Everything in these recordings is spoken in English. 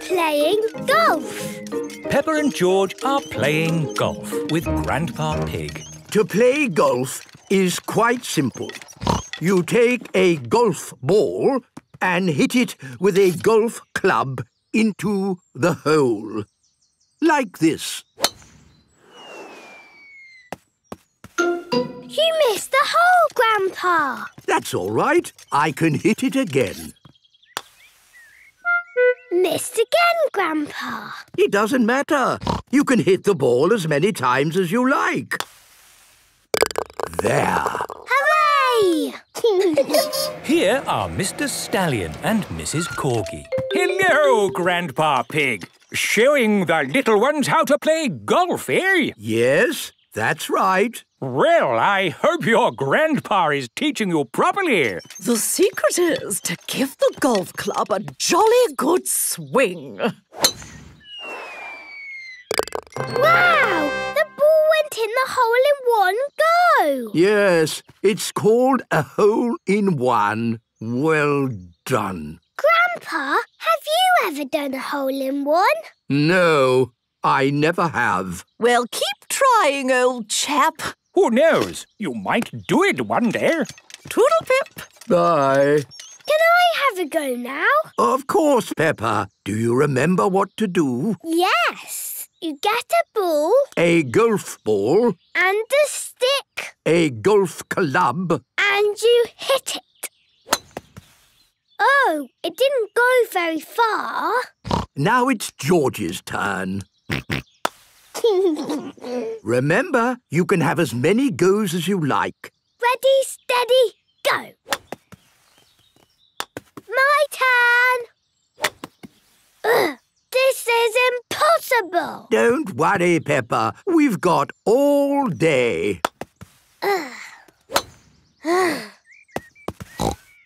Playing golf. Peppa and George are playing golf with Grandpa Pig. To play golf is quite simple. You take a golf ball and hit it with a golf club into the hole. Like this. You missed the hole, Grandpa. That's all right. I can hit it again. Missed again, Grandpa. It doesn't matter. You can hit the ball as many times as you like. There. Hooray! Here are Mr. Stallion and Mrs. Corgi. Hello, Grandpa Pig. Showing the little ones how to play golf, eh? Yes, that's right. Well, I hope your grandpa is teaching you properly. The secret is to give the golf club a jolly good swing. wow! The ball went in the hole in one go. Yes, it's called a hole in one. Well done. Grandpa, have you ever done a hole in one? No, I never have. Well, keep trying, old chap. Who knows? You might do it one day. Toodle pip. Bye. Can I have a go now? Of course, Peppa. Do you remember what to do? Yes. You get a ball A golf ball, and a stick a golf club. and you hit it. Oh, it didn't go very far. Now it's George's turn. Remember, you can have as many goes as you like. Ready, steady, go. My turn. Ugh, this is impossible. Don't worry, Peppa. We've got all day. I'm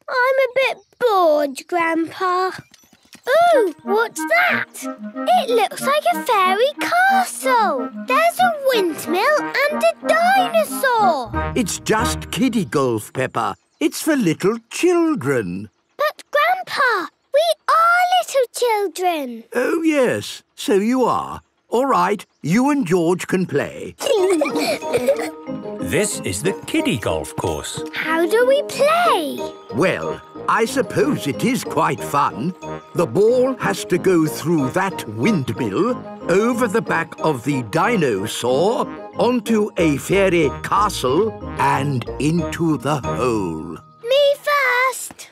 a bit bored, Grandpa. Ooh, what's that? It looks like a fairy castle. There's a windmill and a dinosaur. It's just kiddie golf, Peppa. It's for little children. But, Grandpa, we are little children. Oh, yes, so you are. All right, you and George can play. This is the kiddie golf course. How do we play? Well, I suppose it is quite fun. The ball has to go through that windmill, over the back of the dinosaur, onto a fairy castle, and into the hole. Me first.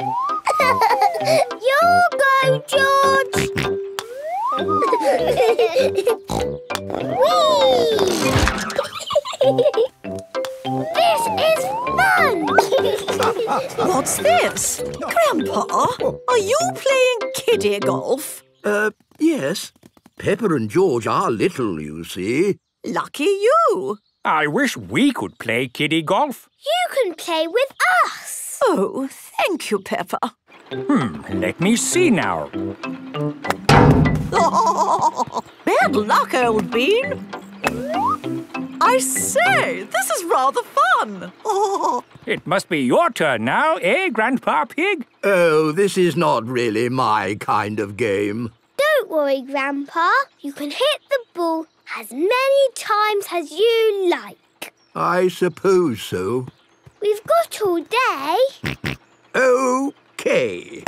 you go, George. What's this? Grandpa, are you playing kiddie golf? Uh, yes. Peppa and George are little, you see. Lucky you. I wish we could play kiddie golf. you can play with us. Oh, thank you, Peppa. Hmm, let me see now. Oh, Bad luck, old bean. I say, this is rather fun. Oh, It must be your turn now, eh, Grandpa Pig? Oh, this is not really my kind of game. Don't worry, Grandpa. You can hit the ball as many times as you like. I suppose so. We've got all day. Okay.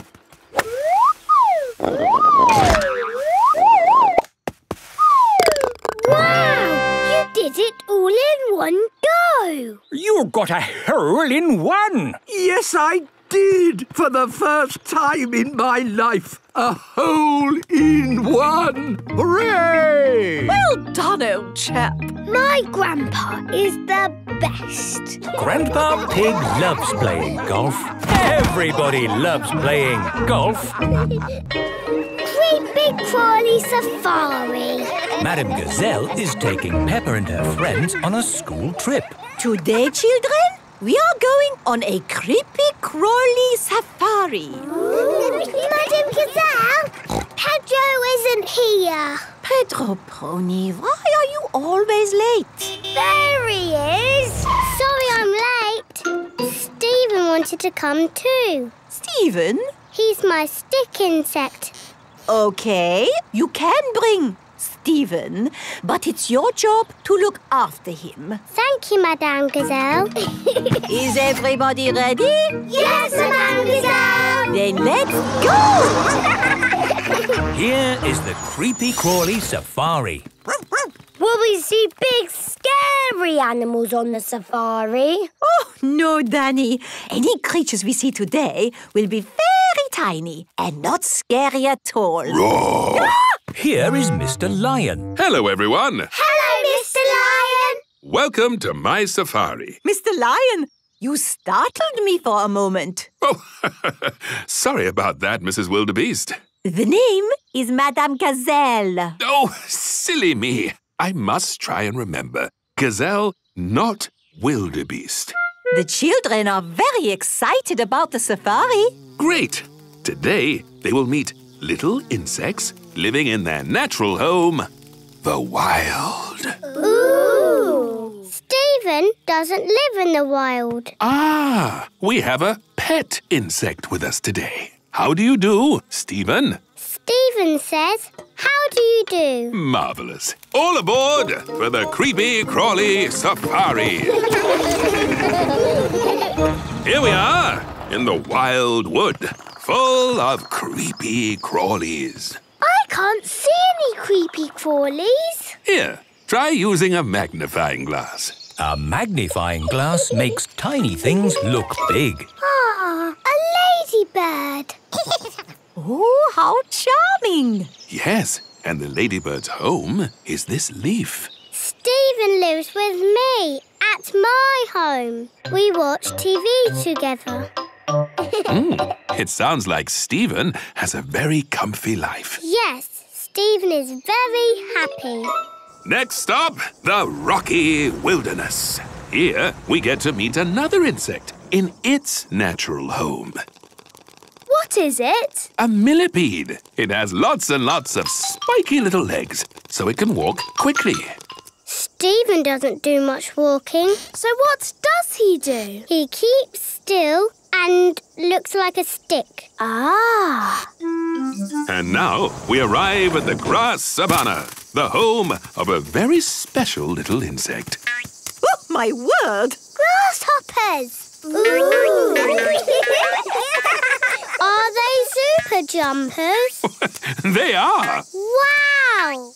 Got a hole in one. Yes, I did. For the first time in my life, a hole in one. Hooray! well done, old chap. My grandpa is the best. Grandpa Pig loves playing golf. Everybody loves playing golf. Creepy crawly safari. Madame Gazelle is taking Peppa and her friends on a school trip. Today, children, we are going on a creepy crawly safari. Madame Gazelle, Pedro isn't here. Pedro Pony, why are you always late? There he is. Sorry I'm late. Stephen wanted to come too. Stephen? He's my stick insect. Okay, you can bring Stephen, but it's your job to look after him. Thank you, Madame Gazelle. Is everybody ready? yes, Madame Gazelle! Then let's go! Here is the Creepy Crawly Safari. Will we see big, scary animals on the safari? Oh, no, Danny. Any creatures we see today will be very tiny and not scary at all. Ah! Here is Mr. Lion. Hello, everyone. Hello, Mr. Lion! Welcome to my safari. Mr. Lion, you startled me for a moment. Oh, sorry about that, Mrs. Wildebeest. The name is Madame Gazelle. Oh, silly me. I must try and remember. Gazelle, not wildebeest. The children are very excited about the safari. Great. Today, they will meet little insects living in their natural home, the wild. Ooh! Stephen doesn't live in the wild. Ah, we have a pet insect with us today. How do you do, Stephen? Stephen says, How do you do? Marvelous. All aboard for the Creepy Crawly Safari. Here we are in the wild wood, full of creepy crawlies. I can't see any creepy crawlies. Here, try using a magnifying glass. A magnifying glass makes tiny things look big. Ah, a ladybird. Oh, how charming! Yes, and the ladybird's home is this leaf. Stephen lives with me at my home. We watch TV together. Hmm. It sounds like Stephen has a very comfy life. Yes, Stephen is very happy. Next stop, the rocky wilderness. Here, we get to meet another insect in its natural home. What is it? A millipede. It has lots and lots of spiky little legs, so it can walk quickly. Stephen doesn't do much walking. So what does he do? He keeps still and looks like a stick. Ah. And now we arrive at the grass savanna, the home of a very special little insect. Oh, my word! Grasshoppers. Ooh. Are they super jumpers? they are. Wow.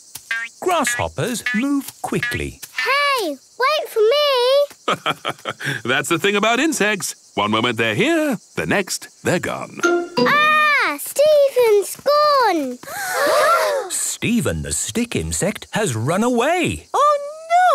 Grasshoppers move quickly. Hey, wait for me. That's the thing about insects. One moment they're here, the next they're gone. Ah, Stephen's gone. Stephen the stick insect has run away. Oh,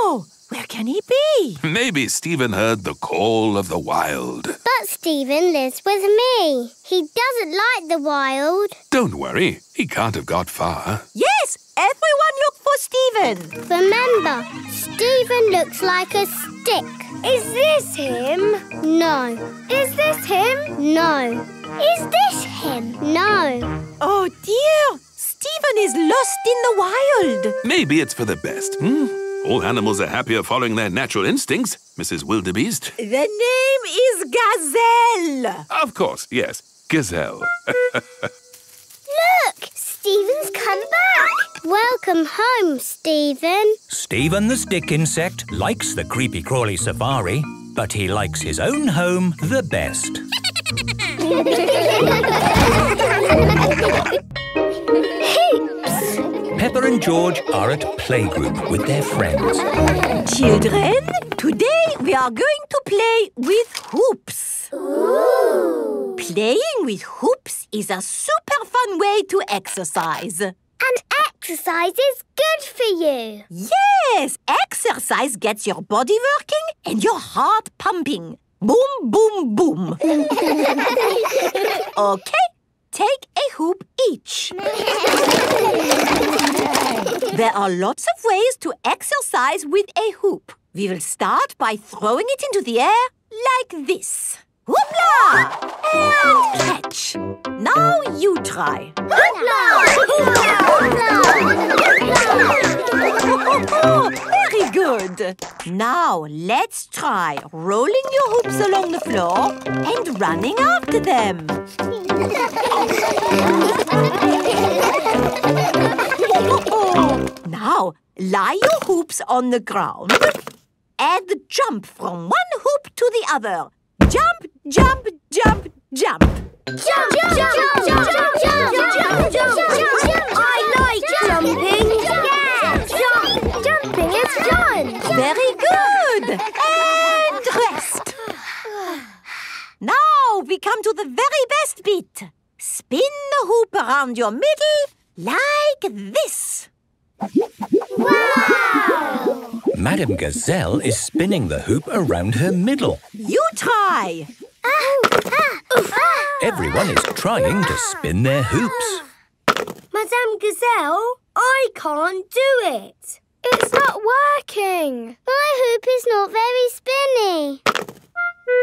no! Where can he be? Maybe Stephen heard the call of the wild. But Stephen lives with me. He doesn't like the wild. Don't worry, he can't have got far. Yes, everyone look for Stephen. Remember, Stephen looks like a stick. Is this him? No. Is this him? No. Is this him? No. Oh, dear! Stephen is lost in the wild. Maybe it's for the best. Hmm? All animals are happier following their natural instincts, Mrs. Wildebeest. The name is Gazelle. Of course, yes. Gazelle. Look, Stephen's come back. Welcome home, Stephen. Stephen the stick insect likes the creepy crawly safari, but he likes his own home the best. Peppa and George are at playgroup with their friends. Children, today we are going to play with hoops. Ooh. Playing with hoops is a super fun way to exercise. And exercise is good for you. Yes, exercise gets your body working and your heart pumping. Boom, boom, boom. okay, take a hoop each. There are lots of ways to exercise with a hoop. We will start by throwing it into the air like this. Hoopla! And catch. Now you try. Oh, very good. Now let's try rolling your hoops along the floor and running after them. now lie your hoops on the ground and jump from one hoop to the other. Jump, jump, jump, jump. Jump, jump, jump, jump, jump, jump, jump, jump, jump. I like jumping. Yeah, jump. Jumping is fun. Very good. And rest. Now we come to the very best bit. Spin the hoop around your middle like this. Wow! Madame Gazelle is spinning the hoop around her middle. You try. Everyone is trying to spin their hoops. Madame Gazelle, I can't do it. It's not working. My hoop is not very spinny.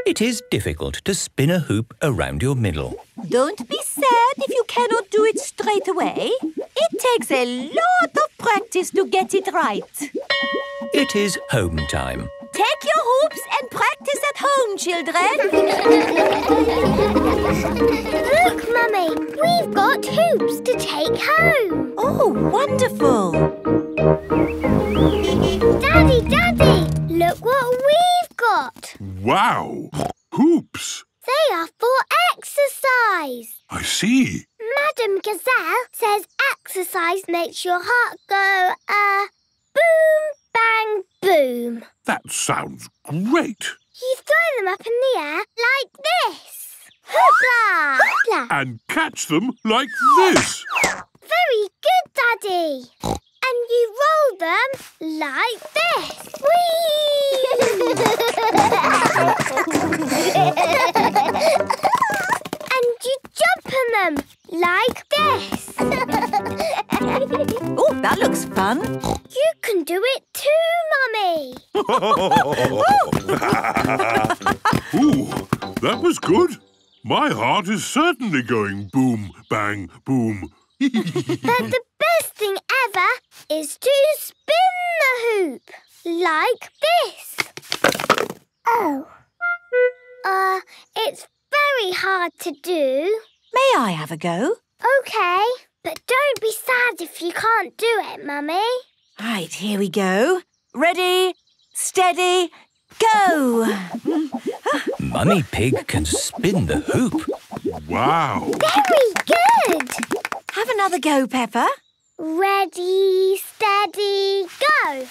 It is difficult to spin a hoop around your middle. Don't be sad if you cannot do it straight away. It takes a lot of practice to get it right. It is home time. Take your hoops and practice at home, children. Look, Mummy, we've got hoops to take home. Oh, wonderful. Daddy, Daddy, look what we've got. Wow! Hoops! They are for exercise. I see. Madame Gazelle says exercise makes your heart go, uh, boom, bang, boom. That sounds great. You throw them up in the air like this. Hoopla! Hoopla! And catch them like this. Very good, Daddy. And you roll them like heart is certainly going boom, bang, boom. But the best thing ever is to spin the hoop like this. Oh. Uh, it's very hard to do. May I have a go? Okay, but don't be sad if you can't do it, Mummy. Right, here we go. Ready, steady, go! Mummy Pig can spin the hoop. Wow. Very good. Have another go, Peppa. Ready, steady, go.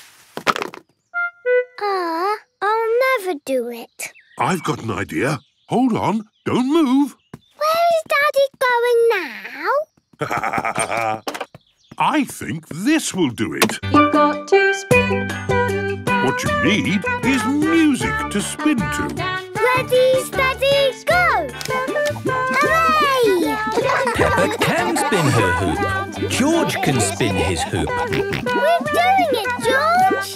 Ah, I'll never do it. I've got an idea. Hold on. Don't move. Where is Daddy going now? I think this will do it. You've got to spin the hoop. What you need is music to spin to. Ready, steady, go! Hooray! Peppa can spin her hoop. George can spin his hoop. We're doing it, George!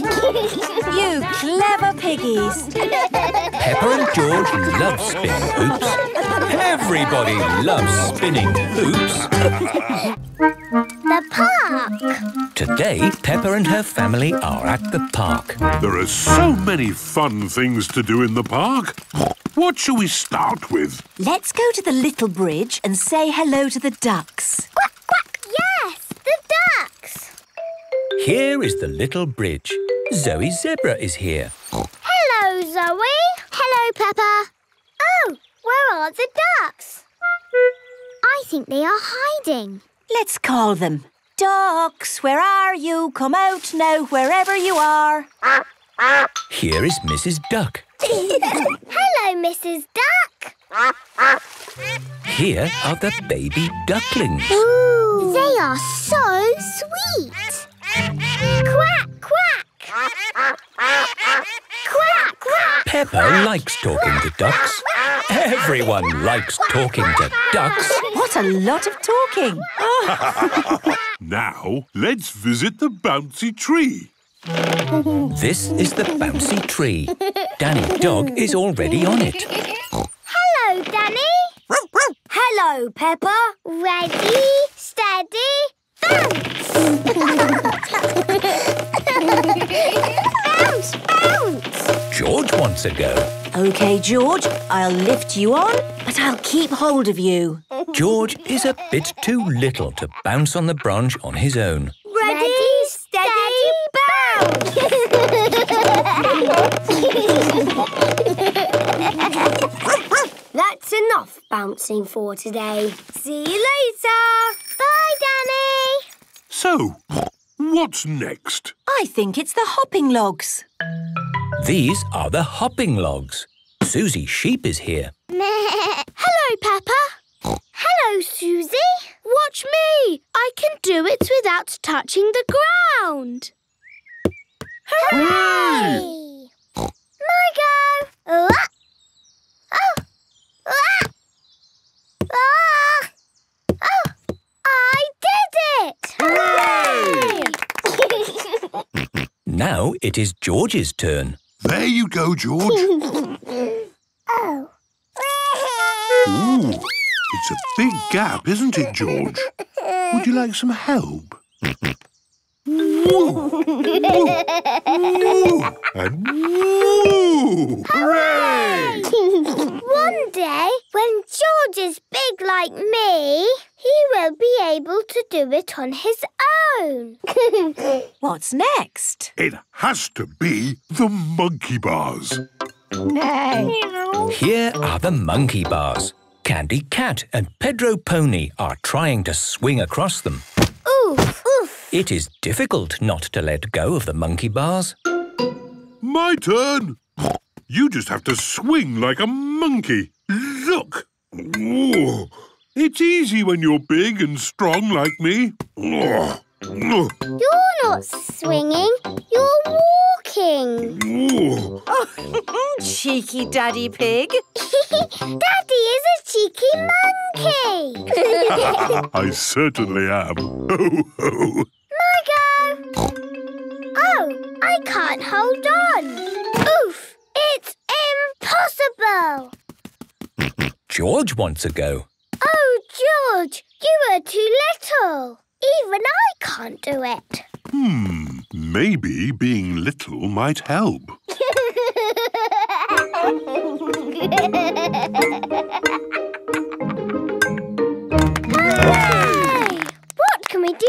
You clever piggies. Peppa and George love spinning hoops. Everybody loves spinning hoops. The park. Today, Peppa and her family are at the park. There are so many fun things to do in the park. What shall we start with? Let's go to the little bridge and say hello to the ducks. Quack, quack, yes, the ducks. Here is the little bridge. Zoe Zebra is here. Hello, Zoe. Hello, Peppa. Oh, where are the ducks? I think they are hiding. Let's call them. Ducks, where are you? Come out now, wherever you are. Here is Mrs. Duck. Hello, Mrs. Duck. Here are the baby ducklings. Ooh. They are so sweet. Quack, quack. Quack, quack. Peppa likes talking to ducks. Everyone likes talking to ducks. What a lot of talking. Now, let's visit the bouncy tree. This is the bouncy tree. Danny Dog is already on it. Hello, Danny. Hello, Peppa. Ready, steady, bounce. Bounce, bounce! George wants a go. OK, George, I'll lift you on, but I'll keep hold of you. George is a bit too little to bounce on the branch on his own. Ready, steady, bounce! That's enough bouncing for today. See you later. Bye, Danny. So, what's next? I think it's the hopping logs. These are the hopping logs. Susie Sheep is here. Hello, Peppa. Hello, Susie. Watch me. I can do it without touching the ground. Hooray! My go. Ah! Oh! Ah! Ah! Oh! I did it! Hooray! Now it is George's turn. There you go, George. oh. Ooh, it's a big gap, isn't it, George? Would you like some help? Woo! Woo! And woo! Hooray! One day, when George is big like me, he will be able to do it on his own. What's next? It has to be the monkey bars. Here are the monkey bars. Candy Cat and Pedro Pony are trying to swing across them. Oof, oof. It is difficult not to let go of the monkey bars. My turn. You just have to swing like a monkey. Look. Ooh. It's easy when you're big and strong like me. Ooh. Ooh. You're not swinging, you're walking. Ooh. Cheeky Daddy Pig. Daddy is a cheeky monkey. I certainly am. Ho, ho. My go. Oh, I can't hold on. Oof, it's impossible. George wants a go. Oh, George, you are too little. Even I can't do it. Hmm, maybe being little might help. Hooray! What can we do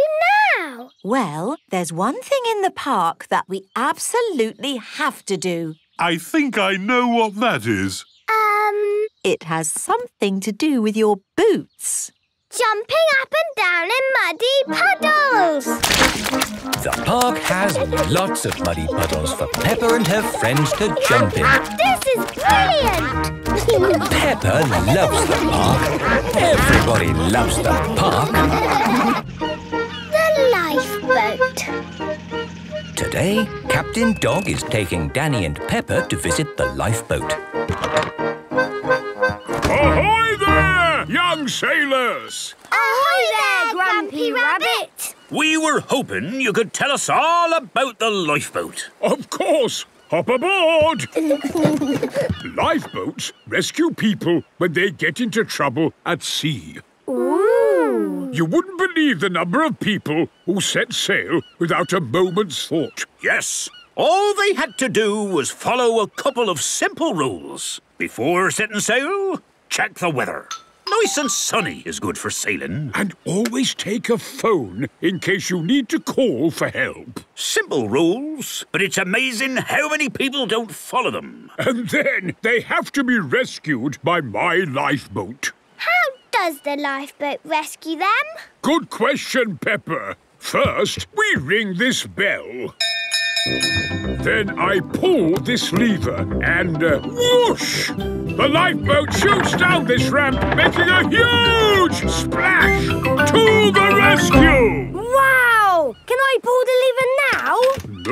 now? Well, there's one thing in the park that we absolutely have to do. I think I know what that is. Um, It has something to do with your boots. jumping up and down in muddy puddles. The park has lots of muddy puddles for Peppa and her friends to jump in. This is brilliant. Peppa loves the park. Everybody loves the park. the lifeboat. Today, Captain Dog is taking Danny and Peppa to visit the lifeboat. Ahoy there, young sailors! Ahoy there, Grampy Rabbit. We were hoping you could tell us all about the lifeboat. Of course. Hop aboard! Lifeboats rescue people when they get into trouble at sea. Ooh. You wouldn't believe the number of people who set sail without a moment's thought. Yes, all they had to do was follow a couple of simple rules. Before setting sail, check the weather. Nice and sunny is good for sailing. And always take a phone in case you need to call for help. Simple rules, but it's amazing how many people don't follow them. And then they have to be rescued by my lifeboat. How does the lifeboat rescue them? Good question, Peppa. First, we ring this bell. Then I pull this lever and uh, whoosh! The lifeboat shoots down this ramp, making a huge splash! To the rescue! Wow! Can I pull the lever now?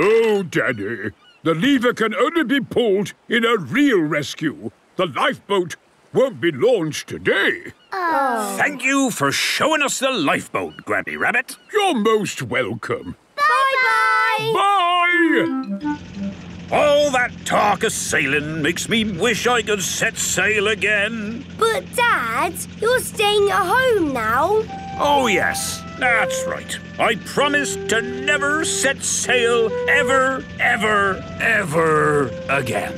No, Daddy. The lever can only be pulled in a real rescue. The lifeboat won't be launched today. Oh. Thank you for showing us the lifeboat, Grampy Rabbit. You're most welcome. Bye-bye! Bye! All that talk of sailing makes me wish I could set sail again. But, Dad, you're staying at home now. Oh, yes, that's right. I promised to never set sail ever, ever, ever again.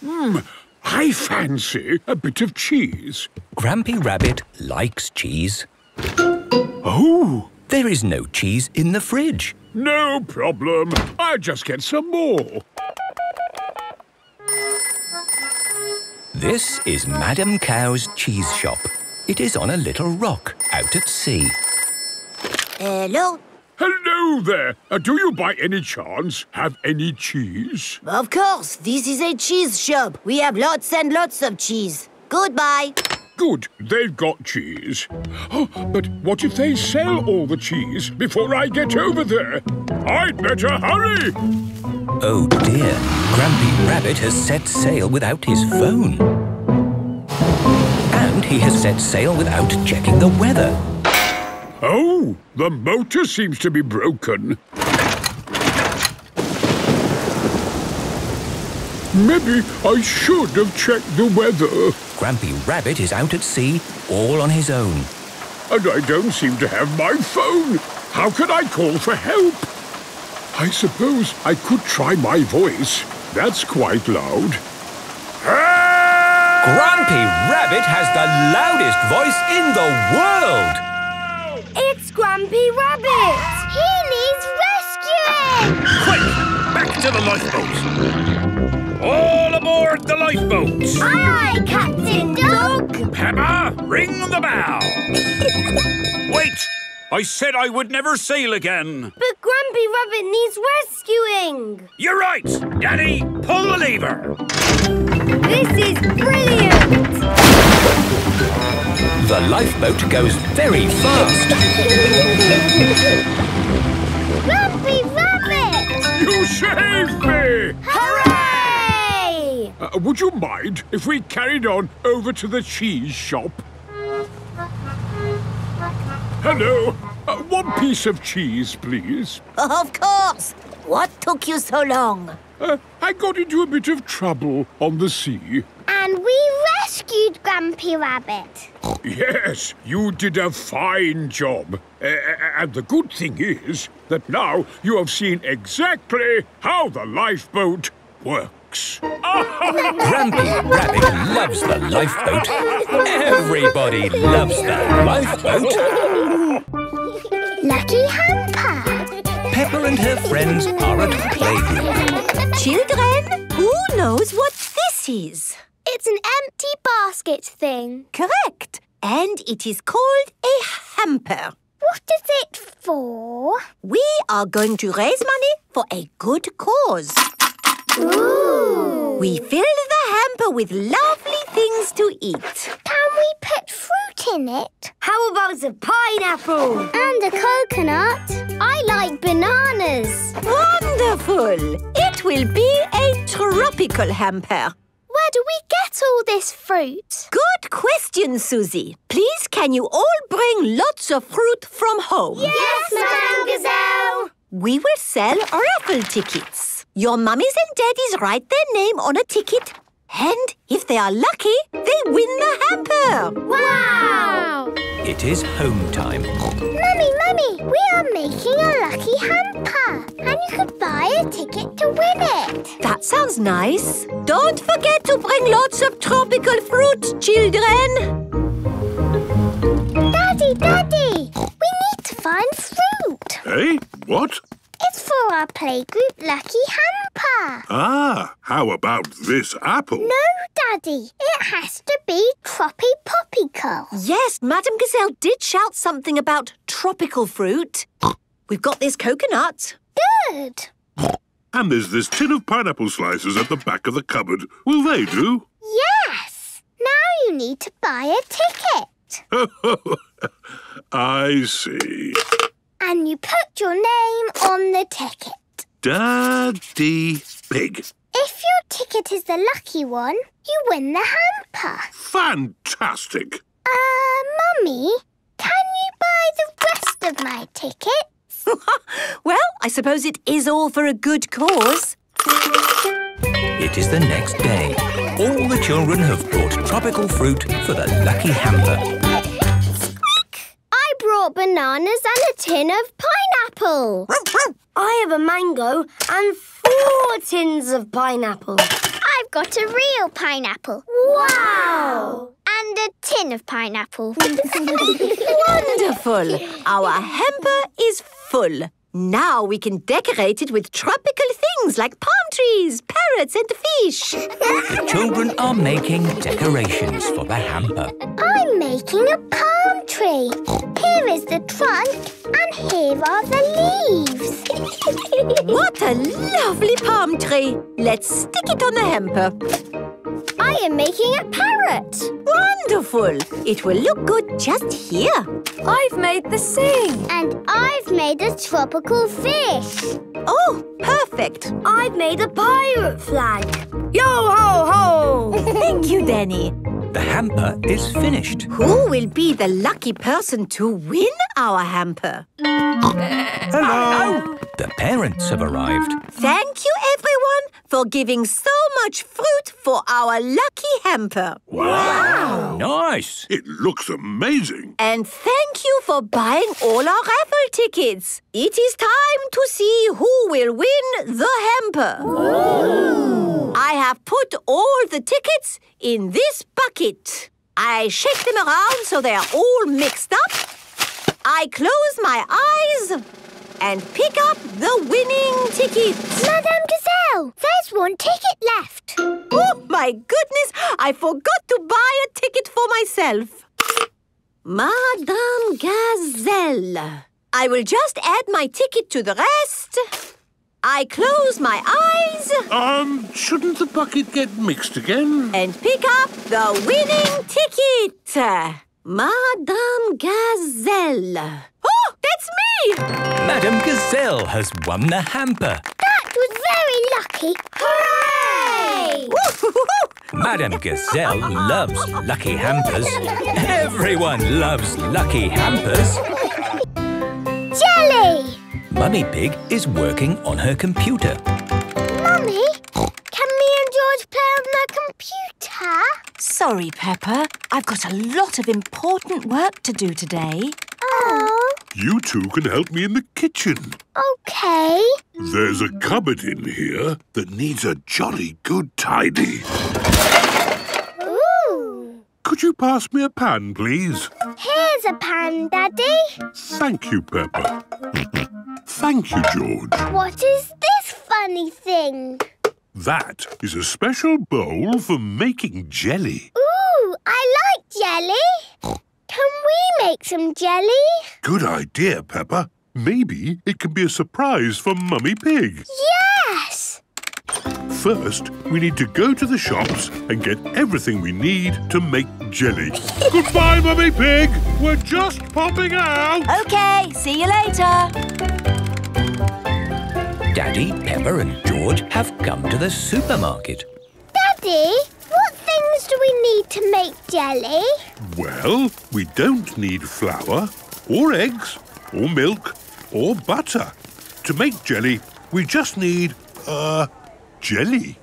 Hmm, I fancy a bit of cheese. Grampy Rabbit likes cheese. Oh, There is no cheese in the fridge. no problem. I'll just get some more. This is Madam Cow's cheese shop. It is on a little rock out at sea. Hello? Hello there. Uh, do you by any chance have any cheese? Of course, this is a cheese shop. We have lots and lots of cheese. Goodbye. Good, they've got cheese. Oh, but what if they sell all the cheese before I get over there? I'd better hurry. Oh dear, Grampy Rabbit has set sail without his phone. And he has set sail without checking the weather. Oh, the motor seems to be broken. Maybe I should have checked the weather. Grampy Rabbit is out at sea all on his own. And I don't seem to have my phone. How can I call for help? I suppose I could try my voice. That's quite loud. Grampy Rabbit has the loudest voice in the world! It's Grampy Rabbit! He needs rescuing! Quick! Back to the lifeboat! All aboard the lifeboat! Aye, aye, Captain Dog! Peppa, ring the bell! Wait! I said I would never sail again! But Grampy Rabbit needs rescuing! You're right! Daddy, pull the lever! This is brilliant! The lifeboat goes very fast. Grampy Rabbit! You saved me! Hooray! Uh, would you mind if we carried on over to the cheese shop? Hello. Uh, one piece of cheese, please. Of course. What took you so long? Uh, I got into a bit of trouble on the sea. And we rescued Grampy Rabbit. Yes, you did a fine job. Uh, and the good thing is that now you have seen exactly how the lifeboat works. Grampy Rabbit loves the lifeboat. Everybody loves the lifeboat. Lucky Hamper! Peppa and her friends are at playroom. Children, who knows what this is? It's an empty basket thing. Correct. And it is called a hamper. What is it for? We are going to raise money for a good cause. Ooh! We fill the hamper with lovely things to eat. Can we put fruit in it? How about a pineapple? And a coconut. I like bananas. Wonderful! It will be a tropical hamper. Where do we get all this fruit? Good question, Susie. Please, can you all bring lots of fruit from home? Yes, Madame Gazelle. We will sell raffle tickets. Your mummies and daddies write their name on a ticket, and if they are lucky, they win the hamper. Wow! It is home time. Mummy, Mummy, we are making a lucky hamper. And you could buy a ticket to win it. That sounds nice. Don't forget to bring lots of tropical fruit, children. Daddy, Daddy, we need to find fruit. Hey, what? It's for our playgroup Lucky Hamper. Ah, how about this apple? No, Daddy, it has to be Troppy Poppycle. Yes, Madame Gazelle did shout something about tropical fruit. We've got this coconut. Good. And there's this tin of pineapple slices at the back of the cupboard. Will they do? Yes. Now you need to buy a ticket. I see. And you put your name on the ticket. Daddy Pig. If your ticket is the lucky one, you win the hamper. Fantastic. Uh, Mummy, can you buy the rest of my tickets? Well, I suppose it is all for a good cause. It is the next day. All the children have brought tropical fruit for the lucky hamper. Tin of pineapple. I have a mango and four tins of pineapple. I I've got a real pineapple. Wow! And a tin of pineapple. Wonderful! Our hamper is full. Now we can decorate it with tropical things like palm trees, parrots and fish. The children are making decorations for the hamper. I'm making a palm tree. Here is the trunk and here are the leaves. What a lovely palm tree! Let's stick it on the hamper. I am making a parrot. Wonderful! It will look good just here. I've made the sea. And I've made a tropical fish. Oh, perfect! I've made a pirate flag. Yo ho ho! Thank you, Danny. The hamper is finished. Who will be the lucky person to win our hamper? Hello! The parents have arrived. Thank you, everyone, for giving so much fruit for our lucky hamper. Wow, nice! It looks amazing. And thank you for buying all our raffle tickets. It is time to see who will win the hamper. Oh. I have put all the tickets in this bucket. I shake them around so they are all mixed up. I close my eyes and pick up the winning ticket. Madame Gazelle, there's one ticket left. Oh, my goodness! I forgot to buy a ticket for myself. Madame Gazelle. I will just add my ticket to the rest. I close my eyes Um, shouldn't the bucket get mixed again? and pick up the winning ticket. Madame Gazelle. Oh, that's me! Madame Gazelle has won the hamper. That was very lucky. Hooray! Madame Gazelle loves lucky hampers. Everyone loves lucky hampers. Jelly! Mummy Pig is working on her computer. Mummy, can me and George play on the computer? Sorry, Peppa. I've got a lot of important work to do today. Oh, You two can help me in the kitchen. okay. There's a cupboard in here that needs a jolly good tidy. Ooh. Could you pass me a pan, please? Here's a pan, Daddy. Thank you, Peppa. Thank you, George. What is this funny thing? That is a special bowl for making jelly. Ooh, I like jelly. Can we make some jelly? Good idea, Peppa. Maybe it can be a surprise for Mummy Pig. Yes! First, we need to go to the shops and get everything we need to make jelly. Goodbye, Mummy Pig. We're just popping out. Okay, see you later. Daddy, Peppa and George have come to the supermarket. Daddy, what things do we need to make jelly? Well, we don't need flour, or eggs, or milk, or butter. To make jelly, we just need, uh, jelly.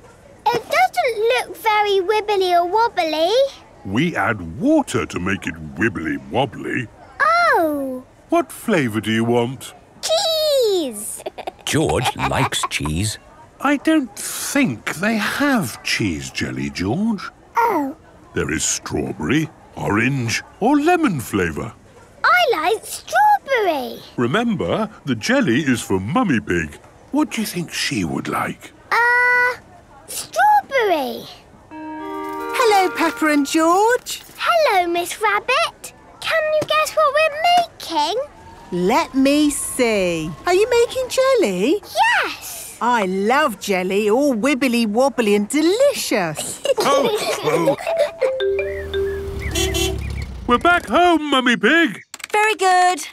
It doesn't look very wibbly or wobbly. We add water to make it wibbly wobbly. Oh, What flavour do you want? cheese! George likes cheese. I don't think they have cheese jelly, George. Oh, There is strawberry, orange, or lemon flavour. I like strawberry. Remember, the jelly is for Mummy Pig. What do you think she would like? Uh, strawberry. Hello, Peppa and George. Hello, Miss Rabbit. Can you guess what we're making? Let me see. Are you making jelly? Yes! I love jelly, all wibbly wobbly and delicious. Oh, oh, We're back home, Mummy Pig. Very good.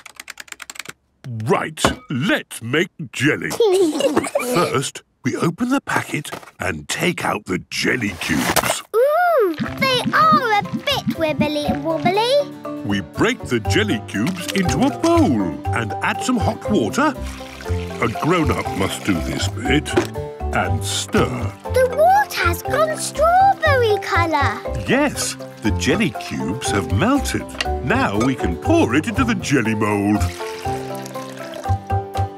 Right, let's make jelly. First, we open the packet and take out the jelly cubes. Ooh, they are a bit wibbly and wobbly. We break the jelly cubes into a bowl and add some hot water. A grown-up must do this bit. And stir. The water has gone strawberry colour. Yes, the jelly cubes have melted. Now we can pour it into the jelly mould.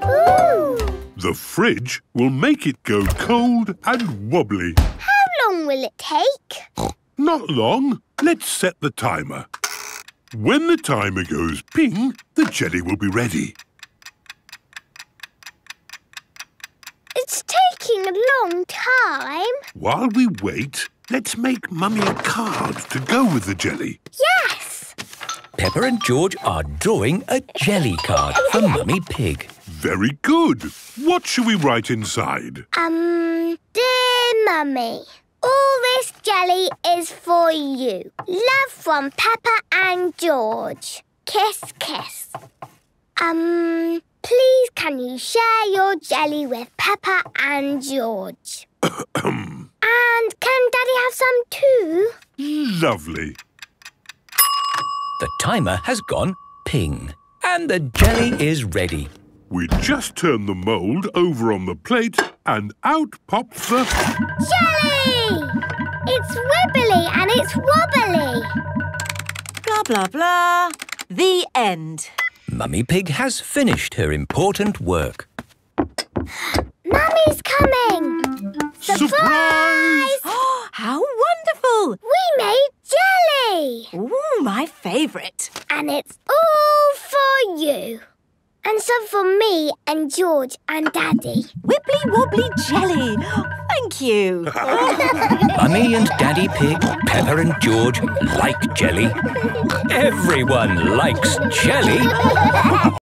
Ooh, The fridge will make it go cold and wobbly. how long will it take? Not long. Let's set the timer. When the timer goes ping, the jelly will be ready. It's taking a long time. While we wait, let's make Mummy a card to go with the jelly. Yes! Peppa and George are drawing a jelly card for Mummy Pig. Very good. What shall we write inside? Um, dear Mummy, all this jelly is for you. Love from Peppa and George. Kiss, kiss. Um, please can you share your jelly with Peppa and George? and can Daddy have some too? Lovely. The timer has gone ping. And the jelly is ready. We just turn the mould over on the plate and out pops the... Jelly! It's wibbly and it's wobbly. Blah, blah, blah. The end. Mummy Pig has finished her important work. Mummy's coming! Surprise! How wonderful! We made jelly! Ooh, my favourite. And it's all for you. And some for me and George and Daddy. Wibbly wobbly jelly. Thank you. Mummy and Daddy Pig, Peppa and George like jelly. Everyone likes jelly.